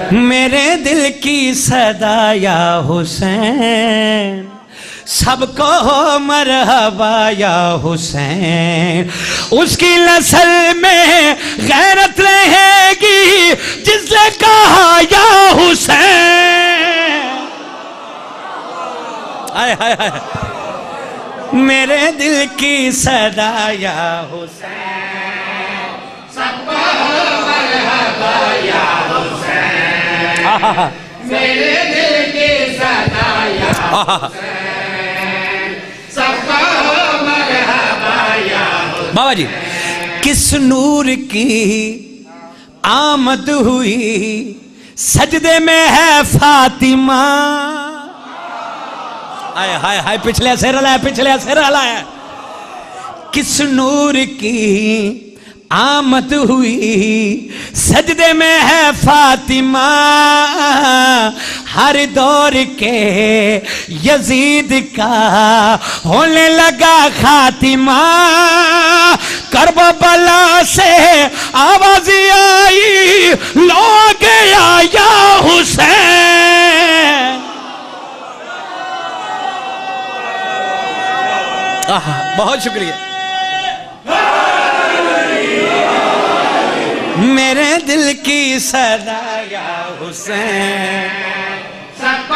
میرے دل کی صدا یا حسین، سب کو ہو مرحبا یا حسین۔ اس کی نسل میں غیرت رہے گی، جس نے کہا یا حسین۔ آئے آئے آئے۔ میرے دل کی صدا یا حسین، سب کو ہو مرحبا یا حسین۔ میرے دل کی صدا یا آہا سب کو مرحبا یا بابا جی کس نور کی آمد ہوئی؟ سجدے میں ہے فاطمہ۔ آئے ہائے ہائے پچھلے سر ہے پچھلے سر ہے کس نور کی آمد ہوئی۔ سجدے میں ہے فاطمہ۔ ہر دور کے یزید کا ہونے لگا خاتمہ۔ کرب بلا سے آواز آئی لو گیا یا حسین۔ آہا، بہت شکریہ۔ میرے دل کی صدا یا حسین۔ سب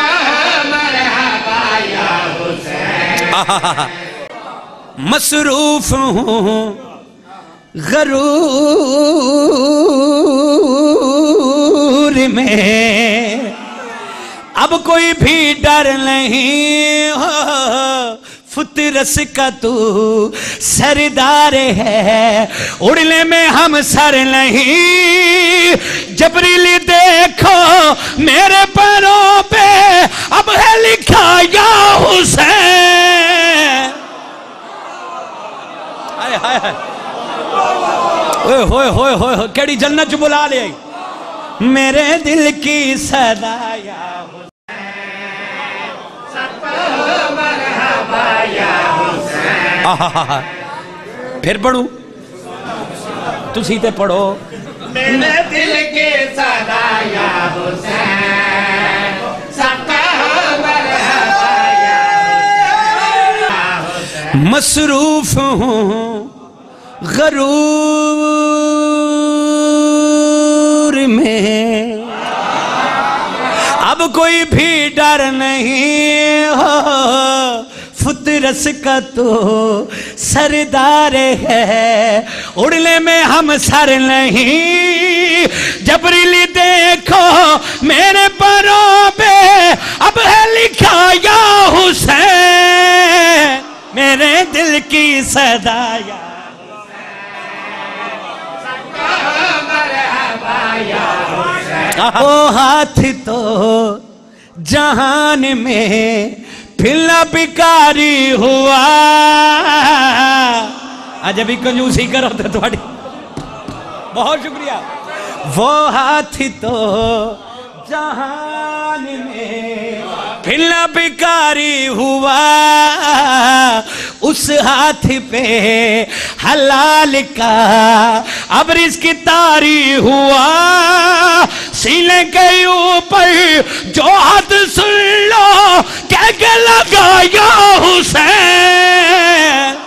مرحبا یا حسین۔ مصروف ہوں غرور میں۔ اب کوئی بھی ڈر نہیں۔ ہو فطرس کا تو سردار ہے۔ اڑنے میں ہم سر نہیں۔ جبریلی دیکھو میرے پیروں پہ، اب ہے لکھا یا حسین۔ ہائے ہائے ہوئے ہوئے ہوئے ہوئے، کیڑی جنت چ بلا لے آئی میرے دل کی صدا یا آہا پھر پڑھوں تسی تے پڑھو میرے دل صدا یا حسین مرحبا یا مصروف ہوں غرور میں اب کوئی بھی ڈر نہیں ہو فطرس کا تو سردار ہے۔ اڑنے میں ہم سر نہیں۔ جبریلی دیکھو میرے پروں پہ۔ اب ہے لکھا یا حسین۔ میرے دل کی صدا یا وہ ہاتھ تو جہان میں پھلنا بکاری ہوا آج ابھی کنجوسی کرو تو تھوڑی بہت شکریہ وہ ہاتھ تو جہان میں پھلنا بکاری ہوا اس ہاتھ پہ حلال کا اب رزق تاری ہوا سینے کے اوپر جو ہاتھ سن لگایا حسین۔